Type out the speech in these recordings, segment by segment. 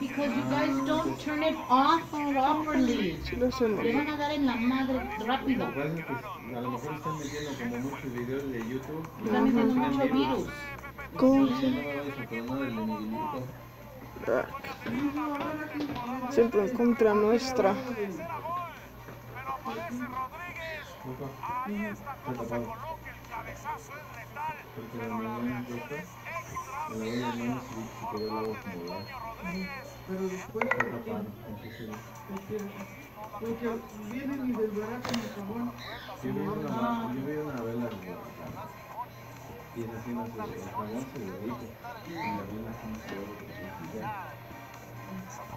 Because you guys don't turn it off properly. No sé, Le van a dar en la madre rápido. Lo que pasa es que a lo mejor están metiendo como muchos videos de YouTube. Están metiendo mucho virus. ¿Cómo se...? Ah. Siempre en contra nuestra. Pero aparece Rodríguez. Ahí está cuando se coloca el cabezazo es letal. Porque Pero la se quedó como va. Pero después, porque, vienen y desbaratan el jabón. yo vi una, yo vi una vela desbaratada. Y es así, no sé, el jabón se. Y la vela se ve.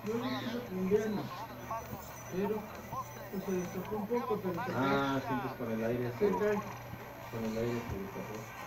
Yo prendieron, pero pues, se destapó un poco, pero. Ah, sí, pues con el aire se, con el aire se destapó.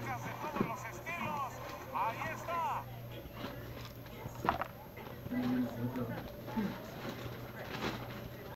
marcas, de todos los estilos. Ahí está.